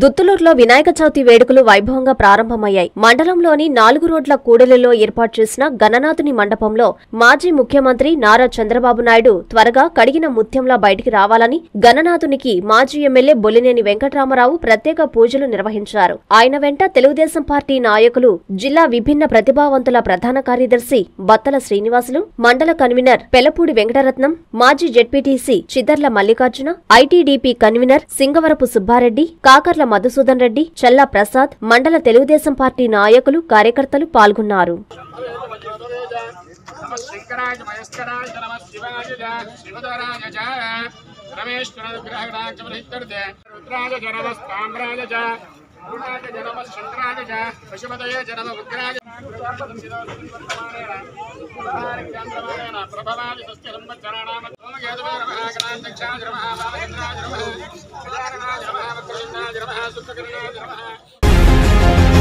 దుత్తులూరులో వినాయక చవితి వేడుకలు వైభవంగా ప్రారంభమయ్యాయి. మండలంలోని నాలుగు రోడ్ల కూడలిలో ఏర్పాటు చేసిన గణనాథుని మండపంలో మాజీ ముఖ్యమంత్రి నారా చంద్రబాబు నాయుడు త్వరగా కడిగిన ముత్యంలా బయటికి రావాలని గణనాథునికి మాజీ ఎమ్మెల్యే బొలినేని వెంకటరామరావు ప్రత్యేక పూజలు నిర్వహించారు. ఆయన వెంట తెలుగుదేశం పార్టీ నాయకులు జిల్లా విభిన్న ప్రతిభావంతుల ప్రధాన కార్యదర్శి బత్తల శ్రీనివాసులు మండల కన్వీనర్ పెలపూడి వెంకటరత్నం మాజీ ZPTC Chidarla Mallikarjuna ITDP convener Singavarapu Subbareddy Kakarla Madhusudan Reddy Challa Prasad మండల తెలుగుదేశం పార్టీ నాయకులు కార్యకర్తలు పాల్గొన్నారు ప్రభవాది సస్య సంవత్సరాణామ ¡Suscríbete al!